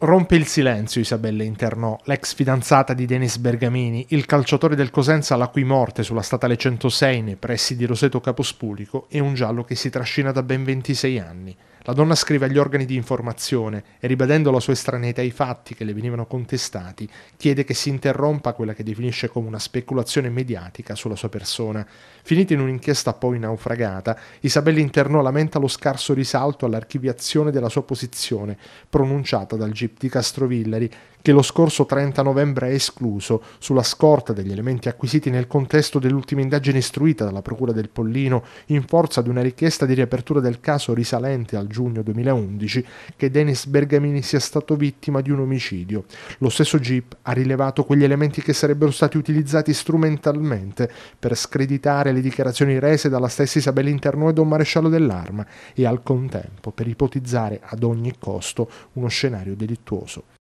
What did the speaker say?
Rompe il silenzio Isabella internò, l'ex fidanzata di Denis Bergamini, il calciatore del Cosenza la cui morte sulla statale 106 nei pressi di Roseto Capospulico è un giallo che si trascina da ben 26 anni. La donna scrive agli organi di informazione e ribadendo la sua estraneità ai fatti che le venivano contestati, chiede che si interrompa quella che definisce come una speculazione mediatica sulla sua persona. Finita in un'inchiesta poi naufragata, Isabella Internò lamenta lo scarso risalto all'archiviazione della sua posizione, pronunciata dal GIP di Castrovillari, che lo scorso 30 novembre ha escluso, sulla scorta degli elementi acquisiti nel contesto dell'ultima indagine istruita dalla Procura del Pollino in forza di una richiesta di riapertura del caso risalente al giugno 2011, che Denis Bergamini sia stato vittima di un omicidio. Lo stesso GIP ha rilevato quegli elementi che sarebbero stati utilizzati strumentalmente per screditare le dichiarazioni rese dalla stessa Isabella Interno e Don Maresciallo dell'Arma e al contempo per ipotizzare ad ogni costo uno scenario delittuoso.